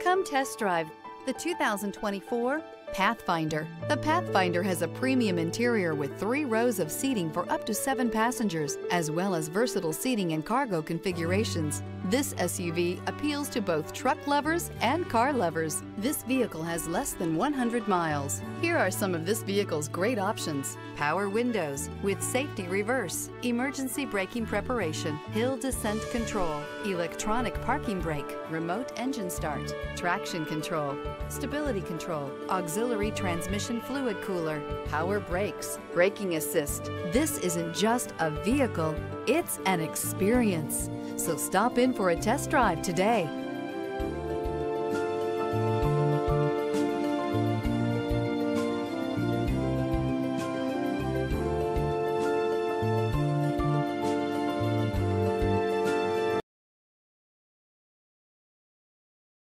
Come test drive the 2024 Pathfinder. The Pathfinder has a premium interior with three rows of seating for up to seven passengers, as well as versatile seating and cargo configurations. This SUV appeals to both truck lovers and car lovers. This vehicle has less than 100 miles. Here are some of this vehicle's great options. Power windows with safety reverse, emergency braking preparation, hill descent control, electronic parking brake, remote engine start, traction control, stability control, auxiliary transmission fluid cooler, power brakes, braking assist. This isn't just a vehicle, it's an experience. So stop in for a test drive today.